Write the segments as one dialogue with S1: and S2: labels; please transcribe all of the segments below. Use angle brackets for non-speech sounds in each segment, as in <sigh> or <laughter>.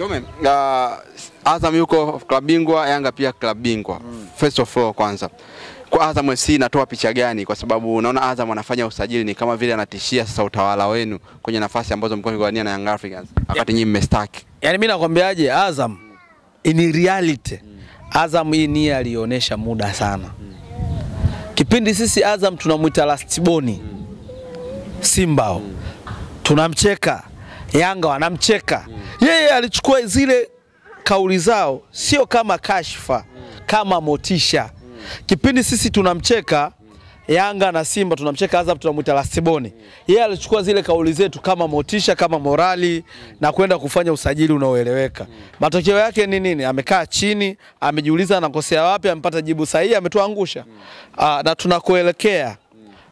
S1: Chome, uh, Azam yuko klabu bingwa, Yanga pia klabu bingwa. Mm. First of all kwanza. Kwa Azam FC inatoa picha gani? Kwa sababu unaona Azam anafanya usajili ni kama vile anatishia sasa utawala wenu kwenye nafasi ambazo mko mkiwania na Young Africans. Wakati nyinyi mmestack.
S2: Yaani mimi nakwambiaje Azam in reality Azam hii nia alionyesha muda sana. Kipindi sisi Azam tunamwita last boni Simba tunamcheka, Yanga wanamcheka. mm. Yeye alichukua zile kauli zao sio kama kashfa, mm. kama motisha. mm. Kipindi sisi tunamcheka Yanga na Simba tunamcheka Azam tunamwita lastiboni. Yeye alichukua zile kauli zetu kama motisha, kama morali na kwenda kufanya usajili unaoeleweka. Matokeo yake ni nini? Amekaa chini, amejiuliza anakosea wapi, amepata jibu sahihi, ametuangusha. mm. na tunakoelekea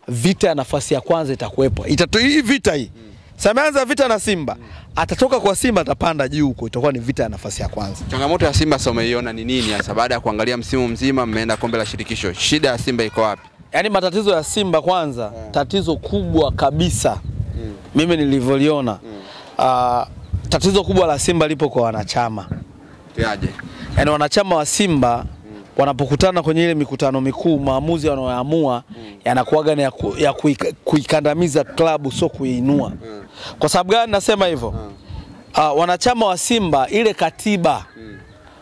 S2: vita ya nafasi ya kwanza itakuwepo. Itatu, hii vita hii sasa ameanza vita na Simba, atatoka kwa Simba atapanda juu huko, itakuwa ni vita ya nafasi ya kwanza.
S1: Changamoto ya Simba sasa umeiona ni nini hasa baada ya kuangalia msimu mzima mmeenda kombe la shirikisho. Shida ya Simba iko wapi?
S2: Yaani matatizo ya Simba kwanza, yeah. tatizo kubwa kabisa mm. mimi nilivyoliona, mm. uh, tatizo kubwa la Simba lipo kwa wanachama.
S1: Kiaje?
S2: Yaani wanachama wa Simba wanapokutana kwenye ile mikutano mikuu, maamuzi wanayoamua yanakuwaga gani ya, ku, ya kuikandamiza klabu, sio kuiinua. Kwa sababu gani nasema hivyo? Hmm. Uh, wanachama wa Simba ile katiba hmm.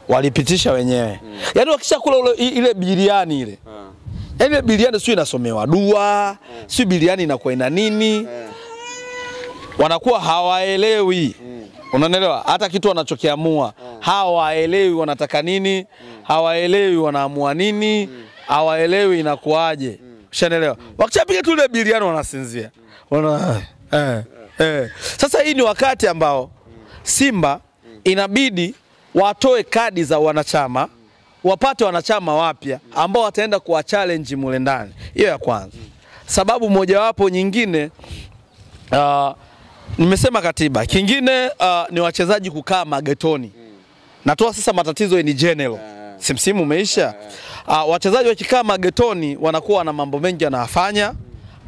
S2: walipitisha wenyewe, hmm. yaani wakisha kula ule, ile biriani ile Yaani ile biliani sio inasomewa dua, hmm. sio biliani inakuwa ina nini, hmm. wanakuwa hawaelewi. hmm. Unanielewa? Hata kitu wanachokiamua hmm. hawaelewi, wanataka nini, hmm. hawaelewi wanaamua nini, hmm. hawaelewi inakuwaje. Ushanielewa? Wakishapiga tu ile biliani wanasinzia. Wana eh, eh. Sasa hii ni wakati ambao Simba inabidi watoe kadi za wanachama wapate wanachama wapya ambao wataenda kuwa challenge mule ndani. Hiyo ya kwanza. Sababu mojawapo nyingine uh, nimesema katiba. Kingine uh, ni wachezaji kukaa magetoni. Natoa sasa matatizo ni general. Si msimu umeisha. Uh, wachezaji wakikaa magetoni wanakuwa na mambo mengi yanafanya,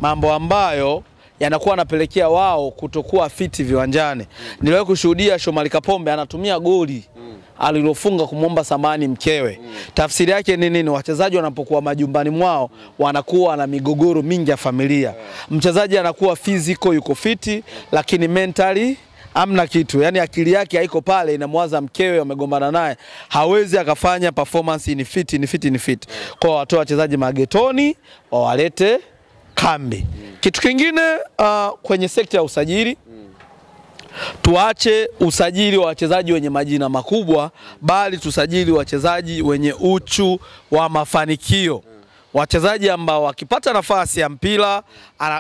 S2: mambo ambayo yanakuwa anapelekea wao kutokuwa fiti viwanjani. Niliwahi kushuhudia Shomari Kapombe anatumia goli alilofunga kumwomba samani mkewe. Tafsiri yake ni nini? Wachezaji wanapokuwa majumbani mwao wanakuwa na migogoro mingi ya familia. Mchezaji anakuwa physical yuko fiti, lakini mentally amna kitu, yani akili yake haiko pale, inamwaza mkewe, wamegombana naye, hawezi akafanya performance ni fit ni fit ni fit. Kwa watoa wachezaji magetoni wawalete kambi. Kitu kingine uh, kwenye sekta ya usajili tuache usajili wa wachezaji wenye majina makubwa, bali tusajili wachezaji wenye uchu wa mafanikio, wachezaji ambao wakipata nafasi ya mpira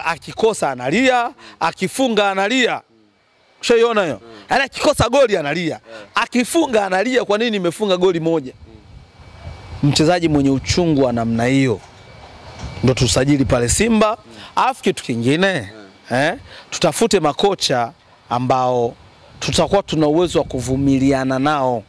S2: akikosa analia, akifunga analia. Ushaiona hiyo? Yaani akikosa goli analia, akifunga analia, kwa nini nimefunga goli moja? Mchezaji mwenye uchungu wa namna hiyo ndo tusajili pale Simba. Alafu kitu kingine eh, tutafute makocha ambao tutakuwa tuna uwezo wa kuvumiliana nao,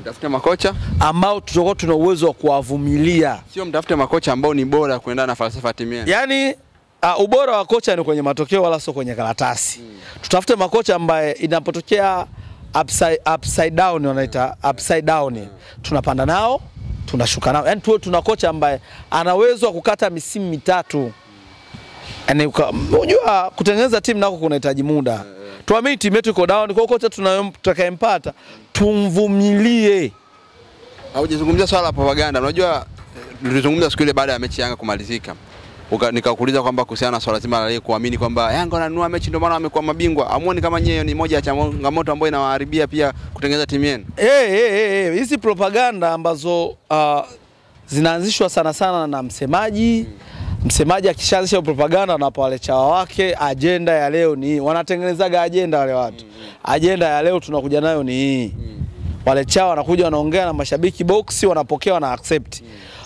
S1: Mtafute makocha,
S2: ambao tutakuwa tuna uwezo wa kuwavumilia.
S1: sio mtafute makocha ambao ni bora kuendana na falsafa timu yenu.
S2: Yaani uh, ubora wa kocha ni kwenye matokeo wala sio kwenye karatasi. Tutafute makocha ambaye inapotokea upside, upside down wanaita upside down, tunapanda nao tunashuka nao, yaani tuwe tuna kocha ambaye ana uwezo wa kukata misimu mitatu. Yaani unajua kutengeneza timu nako kunahitaji muda. Tuamini timu yetu iko down, kwa kocha tutakayempata tumvumilie.
S1: Haujazungumzia swala la propaganda. Unajua tulizungumza siku ile baada ya mechi Yanga kumalizika. Nikakuuliza kwamba kuhusiana na swala zima la kuamini kwamba Yanga wananunua mechi ndio maana wamekuwa mabingwa. Amuoni kama nyewe ni moja ya changamoto ambayo inawaharibia pia kutengeneza timu yenu?
S2: Eh, eh, eh, hey. hizi propaganda ambazo uh, zinaanzishwa sana sana na msemaji msemaji akishaanzisha propaganda na wale chawa wake, ajenda ya leo ni. Wanatengenezaga ajenda wale watu, ajenda ya leo tunakuja nayo ni hii. Wale chawa wanakuja wanaongea na mashabiki boksi, wanapokea na accept.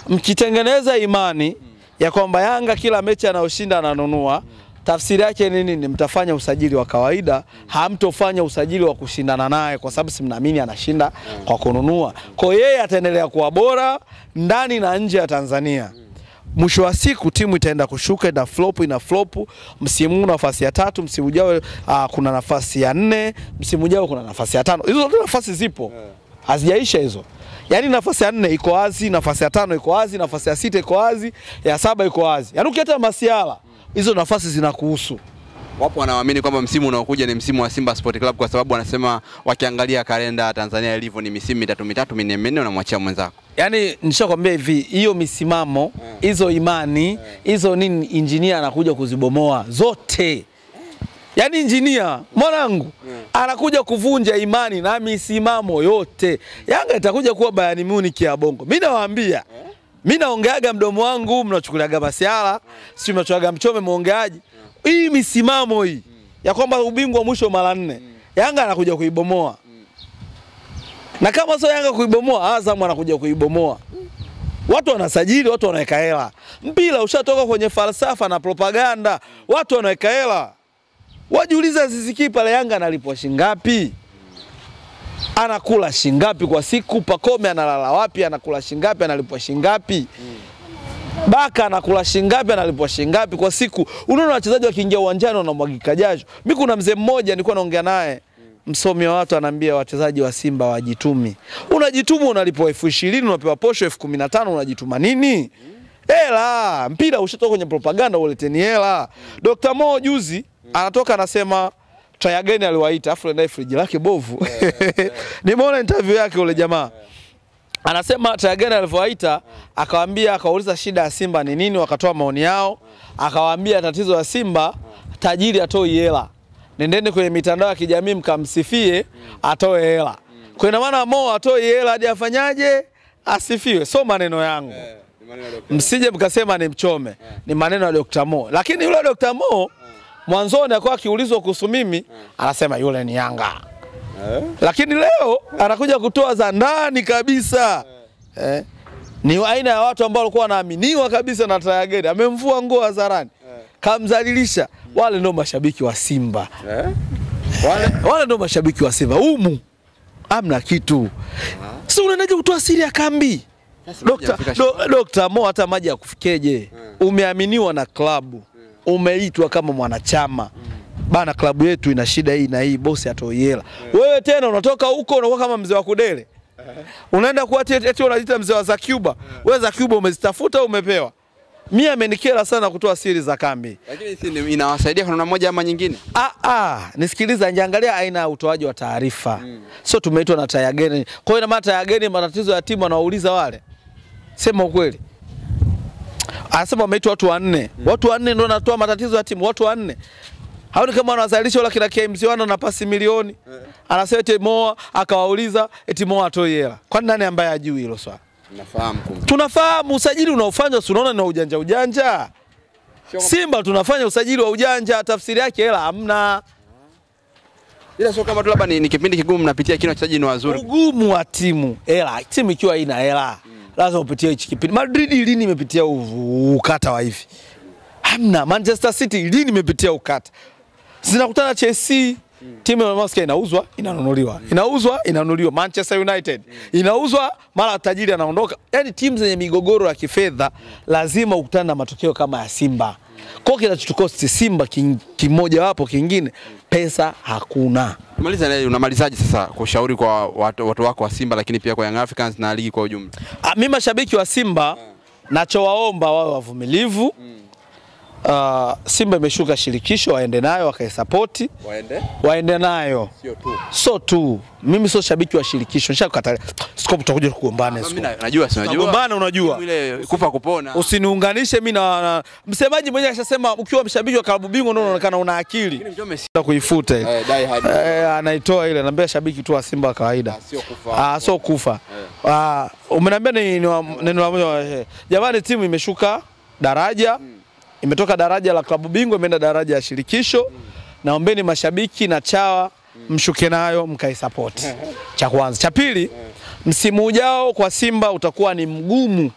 S2: Mkitengeneza imani ya kwamba Yanga kila mechi anayoshinda ananunua, tafsiri yake ni nini? Mtafanya usajili wa kawaida, hamtofanya usajili wa kushindana naye, kwa sababu si mnaamini anashinda kwa kununua. Kwa hiyo yeye ataendelea kuwa bora ndani na nje ya Tanzania. mwisho wa siku timu itaenda kushuka, ina flop, ina flop. Msimu nafasi ya tatu, msimu ujao uh, kuna nafasi ya nne, msimu ujao kuna nafasi ya tano. Hizo nafasi zipo, hazijaisha hizo. Yaani nafasi ya nne iko wazi, nafasi ya tano iko wazi, nafasi ya sita iko wazi, ya saba iko wazi. Yaani ukiacha masiala, hizo nafasi zinakuhusu.
S1: Wapo wanaamini kwamba msimu unaokuja ni msimu wa Simba Sport Club kwa sababu wanasema wakiangalia kalenda Tanzania ilivyo ni misimu mitatu mitatu minne minne, unamwachia mwenzako.
S2: Yaani nishakwambia hivi, hiyo misimamo hizo imani hizo nini, injinia anakuja kuzibomoa zote. Yaani injinia mwanangu anakuja kuvunja imani na misimamo yote. Yanga itakuja kuwa Bayern Munich ya Bongo. Mimi nawaambia mimi naongeaga mdomo wangu, mnachukuliaga masiala, si mnachukuliaga mchome muongeaji. Hii misimamo hii ya kwamba ubingwa mwisho mara nne, Yanga anakuja kuibomoa na kama sio Yanga kuibomoa, Azam anakuja kuibomoa. Watu wanasajili, watu wanaweka hela. Mpira ushatoka kwenye falsafa na propaganda, watu wanaweka hela. Wajiulize, Aziz Ki pale Yanga analipwa shingapi? Anakula shingapi kwa siku? Pakome analala wapi? Anakula shingapi? Analipwa shingapi? Baka anakula shingapi? Analipwa shingapi kwa siku? Unaona wachezaji wakiingia uwanjani wanamwagika jasho. Mimi kuna mzee mmoja nilikuwa naongea naye msomi wa watu anaambia wachezaji wa Simba wajitumi. Unajituma unalipwa elfu ishirini unapewa posho elfu kumi na tano unajituma nini? Hela, mpira ushatoka kwenye propaganda, uleteni hela. Dr. Mo juzi anatoka anasema Trayageni aliwaita afu ndai friji lake bovu. <laughs> Nimeona interview yake ule jamaa. Anasema Trayageni alivyowaita akawaambia, akauliza shida ya Simba ni nini, wakatoa maoni yao. Akawaambia tatizo ya Simba tajiri atoi hela nendeni kwenye mitandao ya kijamii mkamsifie atoe hela. Kwa ina maana Mo atoi hela hadi afanyaje? Asifiwe. So maneno yangu, msije mkasema ni mchome, ni maneno ya Dr. Mo. Lakini yule Dr. Mo mwanzoni akawa akiulizwa kuhusu mimi, anasema yule ni Yanga, eh? lakini leo anakuja kutoa za ndani kabisa eh. Eh? Ni aina ya watu ambao walikuwa wanaaminiwa kabisa na Tayageri, amemvua nguo hadharani, kamzalilisha Wale ndio mashabiki wa Simba eh?
S1: Wale
S2: wale ndio mashabiki wa Simba. Umu amna kitu, si unaendaje kutoa siri ya kambi? Dokta, do, Dokta Mo, hata maji ya yakufikeje? Umeaminiwa na klabu, umeitwa kama mwanachama bana, klabu yetu ina shida hii na hii, bosi atoi hela. Wewe tena unatoka huko unakuwa kama mzee wa kudele, unaenda kuwa eti unajiita mzee wa za Cuba. Wewe za Cuba umezitafuta, umepewa. Mimi amenikera sana kutoa siri za kambi.
S1: lakini si inawasaidia kwa namna moja ama nyingine.
S2: Ah, ah, nisikiliza, njiangalia aina ya utoaji wa taarifa Mm. sio tumeitwa na tayageni. Kwa hiyo ina maana tayageni matatizo ya timu anawauliza wale, sema ukweli. Anasema wameitwa watu wanne, mm. watu wanne ndio wanatoa matatizo ya timu, watu wanne haoni kama wanazalisha wala kina KMC wana na pasi milioni, anasema eti Moa akawauliza eti Moa atoi hela. Kwani nani ambaye ajui hilo swala?
S1: Tunafahamu kumbe.
S2: Tunafahamu usajili unaofanywa, si unaona na ujanja ujanja. Simba tunafanya usajili wa ujanja, tafsiri yake hela hamna.
S1: Ila sio kama tu labda ni, ni kipindi kigumu mnapitia, kila wachezaji ni wazuri.
S2: ugumu wa timu hela, timu ikiwa ina hela lazima upitie hichi kipindi. Madrid lini imepitia ukata wa hivi? Hamna. Manchester City lini imepitia ukata? Zinakutana Chelsea, timu ya Moscow inauzwa inanunuliwa, inauzwa inanunuliwa. Manchester United inauzwa, mara tajiri anaondoka. Yani timu zenye migogoro ya kifedha lazima ukutane na matokeo kama ya Simba. Kwa kinachotukosti Simba kimoja kimojawapo kingine, pesa hakuna.
S1: Maliza naye, unamalizaje sasa kushauri kwa watu, watu wako wa Simba, lakini pia kwa Young Africans na ligi kwa ujumla?
S2: Mimi mi mashabiki wa Simba nachowaomba wawe wavumilivu. Ah, Simba imeshuka shirikisho, waende nayo wakaisapoti,
S1: Waende
S2: waende nayo
S1: sio tu.
S2: so tu. Mimi sio shabiki wa shirikisho, nishakata scope, tutakuja kugombana
S1: najua si unajua.
S2: Tunagombana, unajua.
S1: Ile kufa kupona.
S2: Usiniunganishe mimi na, na msemaji mwenyewe ashasema, ukiwa mshabiki wa klabu bingwa ndio unaonekana una akili kuifuta ile
S1: eh, hadi
S2: eh, anaitoa ile, anambia shabiki tu wa Simba wa kawaida
S1: Ah, sio kufa.
S2: Ah, sio kufa. Ah, umeniambia ni, neno la moja. eh, Jamani, timu imeshuka daraja, imetoka daraja la klabu bingwa imeenda daraja ya shirikisho. Naombeni mashabiki na chawa mshuke nayo mkaisapoti. Cha kwanza. Cha pili, msimu ujao kwa Simba utakuwa ni mgumu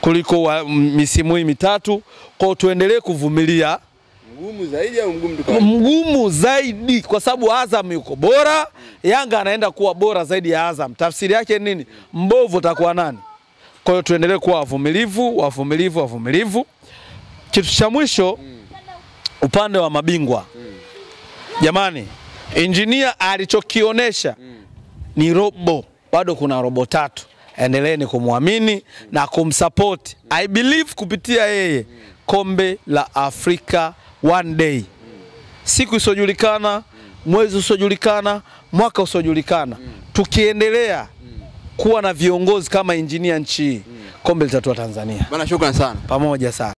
S2: kuliko wa, misimu hii mitatu, kwa tuendelee kuvumilia
S1: Mgumu zaidi au mgumu tu?
S2: mgumu zaidi kwa sababu Azam yuko bora, Yanga anaenda kuwa bora zaidi ya Azam. Tafsiri yake nini? Mbovu atakuwa nani? Kwa hiyo tuendelee kuwa wavumilivu, wavumilivu, wavumilivu. Kitu cha mwisho upande wa mabingwa jamani, injinia alichokionyesha ni robo, bado kuna robo tatu. Endeleeni kumwamini na kumsupport. I believe kupitia yeye kombe la Afrika one day, siku isiyojulikana, mwezi usiojulikana, mwaka usiojulikana, tukiendelea kuwa na viongozi kama injinia nchi hii, kombe litatua Tanzania
S1: Bana, shukrani sana.
S2: pamoja sana.